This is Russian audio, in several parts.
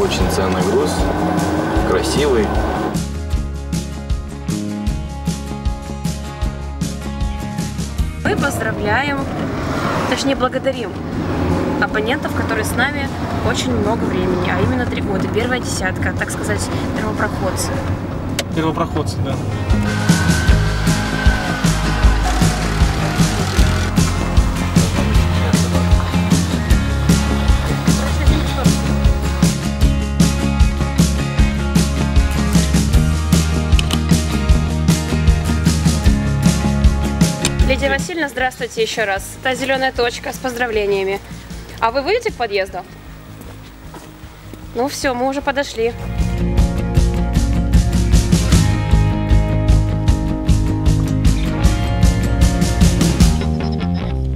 Очень ценный груз, красивый. Мы поздравляем, точнее благодарим абонентов, которые с нами очень много времени, а именно три года. Первая десятка, так сказать, первопроходцы. Первопроходцы, да. Лидия Васильевна, здравствуйте еще раз. Та зеленая точка с поздравлениями. А вы выйдете к подъезду? Ну все, мы уже подошли.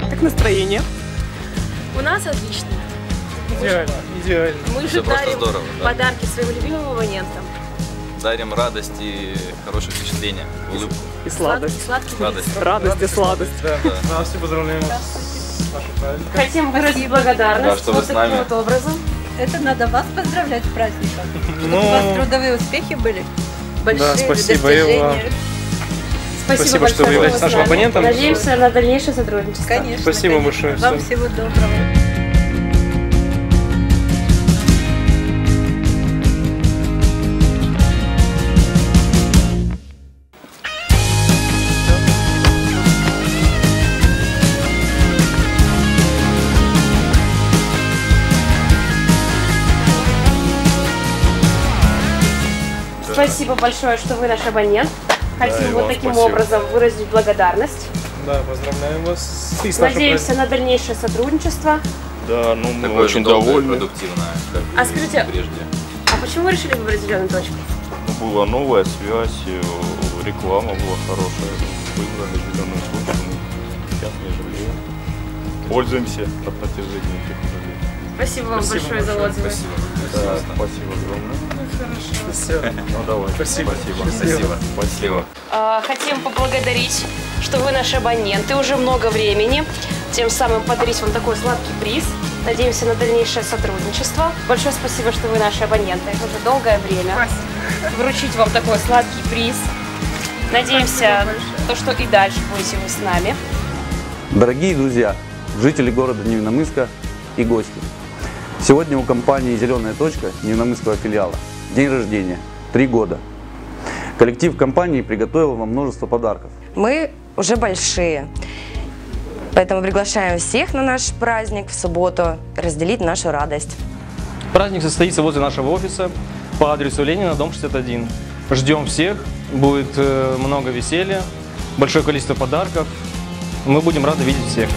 Как настроение? У нас отлично. Идеально, идеально. Мы же дарим здорово, да. подарки своим любимым абонентам. Дарим радость и хорошее впечатление, улыбку. И сладость. Сладкий, Радость. и сладость. Да, да. все поздравляем вас с вашим праздником. Хотим выразить благодарность Да, что вы вот с таким нами. вот образом. Это надо вас поздравлять с праздником. Чтобы Ну, у вас трудовые успехи были. Большие Да, спасибо, вам. достижения. Спасибо, что вы большое, являетесь с нашим абонентом. Надеемся на дальнейшее сотрудничество. Конечно. Спасибо конечно. большое, Вам всего доброго. Спасибо большое, что вы наш абонент. Хотим и вот таким спасибо. образом выразить благодарность. Да, поздравляем вас и Надеемся на дальнейшее сотрудничество. Да, ну мы Такое очень довольны. продуктивное, как А и скажите- прежде. А почему вы решили выбрать зеленую точку? Ну, Была новая связь, э, реклама была хорошая. Выбрали зеленую точку. Сейчас не жалеем. Пользуемся на протяжении этих лет. Спасибо вам Спасибо большое за отзывы. Спасибо. Да, спасибо огромное. Всё. Ну давай. Спасибо. Спасибо. Счастливо. Спасибо. А, Хотим поблагодарить, что вы наши абоненты уже много времени. Тем самым подарить вам такой сладкий приз. Надеемся на дальнейшее сотрудничество. Большое спасибо, что вы наши абоненты. Это уже долгое время. Вручить вам такой сладкий приз. Надеемся, то, что и дальше будете вы с нами. Дорогие друзья, жители города Невиномыска и гости. Сегодня у компании «Зеленая точка» Невиномысского филиала день рождения, три года. Коллектив компании приготовил вам множество подарков. Мы уже большие. Поэтому приглашаем всех на наш праздник в субботу разделить нашу радость. Праздник состоится возле нашего офиса по адресу Ленина, дом 61. Ждем всех, будет э, много веселья, большое количество подарков. Мы будем рады видеть всех.